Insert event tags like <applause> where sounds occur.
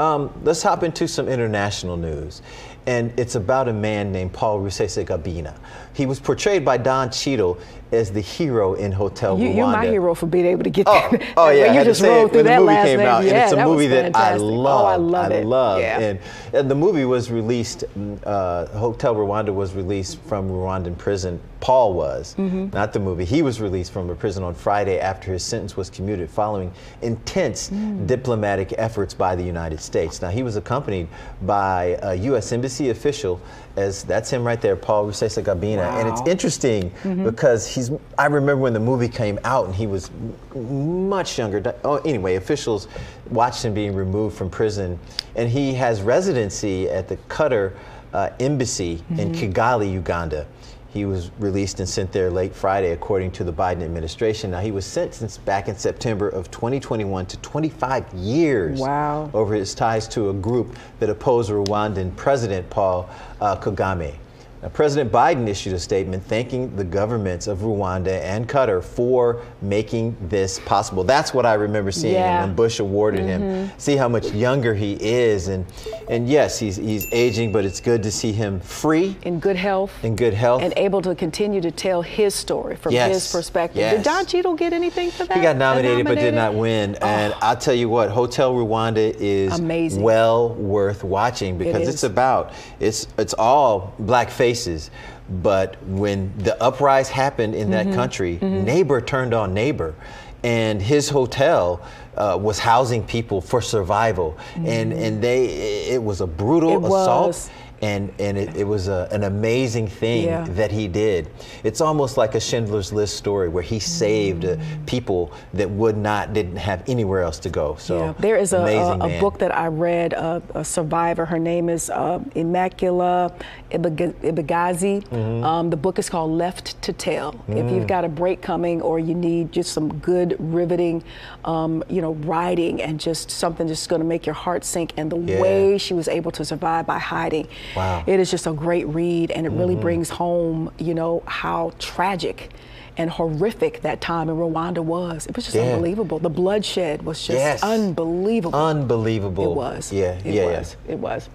Um, let's hop into some international news. And it's about a man named Paul Rusesabagina. He was portrayed by Don Cheadle as the hero in Hotel you, Rwanda. You're my hero for being able to get oh, that. Oh yeah, <laughs> you just rolled through that last name. Out, yeah, and it's a that movie that I love. Oh, I love I it. love. Yeah. And, and the movie was released. Mm, uh, Hotel Rwanda was released from Rwandan prison. Paul was, mm-hmm. not the movie. He was released from a prison on Friday after his sentence was commuted following intense mm. diplomatic efforts by the United States. Now he was accompanied by a U.S. embassy official, as that's him right there, Paul Rusesabagina. Wow. And it's interesting mm-hmm. because he's. I remember when the movie came out and he was much younger. Oh, anyway, officials watched him being removed from prison, and he has residency at the Qatar uh, embassy mm-hmm. in Kigali, Uganda. He was released and sent there late Friday, according to the Biden administration. Now, he was sentenced back in September of 2021 to 25 years wow. over his ties to a group that opposed Rwandan President Paul uh, Kagame. Now, President Biden issued a statement thanking the governments of Rwanda and Qatar for making this possible. That's what I remember seeing yeah. when Bush awarded mm-hmm. him. See how much younger he is, and and yes, he's he's aging, but it's good to see him free, in good health, in good health, and able to continue to tell his story from yes. his perspective. Yes. Did Don Cheadle get anything for that? He got nominated, nominated? but did not win. Oh. And I'll tell you what, Hotel Rwanda is Amazing. well worth watching because it it's about it's it's all black faces But when the uprise happened in that mm-hmm. country, mm-hmm. Neighbor turned on Neighbor, and his hotel uh, was housing people for survival, mm-hmm. and and they it was a brutal assault. And and it, it was a, an amazing thing yeah. that he did. It's almost like a Schindler's List story where he saved uh, people that would not didn't have anywhere else to go. So yeah. there is a, a, a, book that I read, uh, a survivor. Her name is uh, Immaculata Ibagazi. Mm-hmm. Um, the book is called Left to Tell. Mm. If you've got a break coming or you need just some good riveting, um, you know, writing and just something just going to make your heart sink, and the yeah. way she was able to survive by hiding. Wow. It is just a great read, and it really mm-hmm. brings home, you know, how tragic and horrific that time in Rwanda was. It was just yeah. unbelievable. The bloodshed was just yes. unbelievable. Unbelievable. It was. Yeah, it yeah, was. yeah. It was.